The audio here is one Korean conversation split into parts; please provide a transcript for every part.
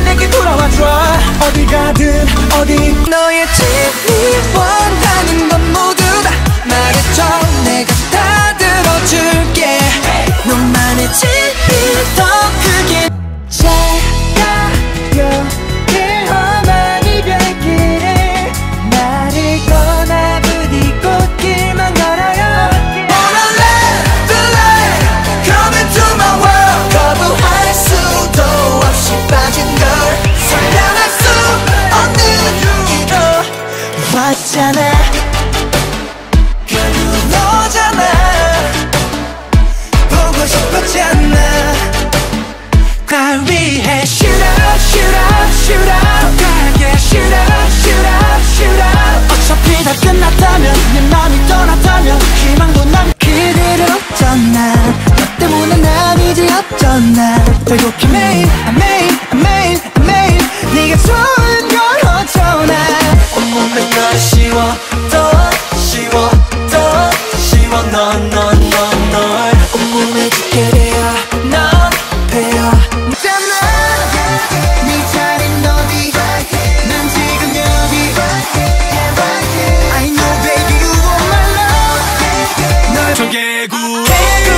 내게 돌아와줘. 어디 가든 어디. 너의 TV 원해 없던 날 배고픈 매일 아, 매일 아, 매일 아, 매일. 네가 좋은 걸 어쩌나. 온몸에 널 씌워 또 씌워 또 씌워. 넌넌넌널 온몸에 짓게 되어 개구 개구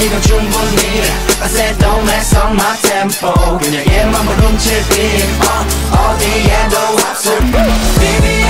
이건 충분히 I said don't mess on my tempo 그녀의 맘을 훔칠 빔 어, 어디에도 합숙 Baby